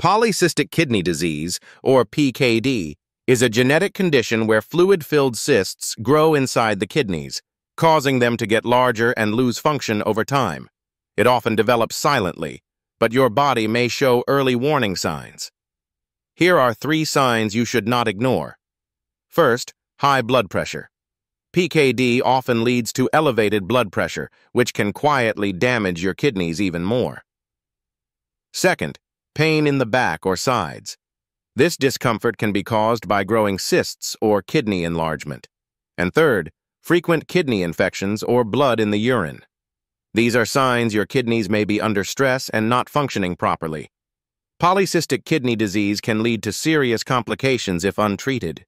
Polycystic kidney disease, or PKD, is a genetic condition where fluid-filled cysts grow inside the kidneys, causing them to get larger and lose function over time. It often develops silently, but your body may show early warning signs. Here are three signs you should not ignore. First, high blood pressure. PKD often leads to elevated blood pressure, which can quietly damage your kidneys even more. Second, pain in the back or sides. This discomfort can be caused by growing cysts or kidney enlargement. And third, frequent kidney infections or blood in the urine. These are signs your kidneys may be under stress and not functioning properly. Polycystic kidney disease can lead to serious complications if untreated.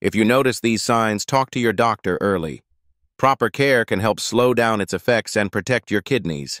If you notice these signs, talk to your doctor early. Proper care can help slow down its effects and protect your kidneys.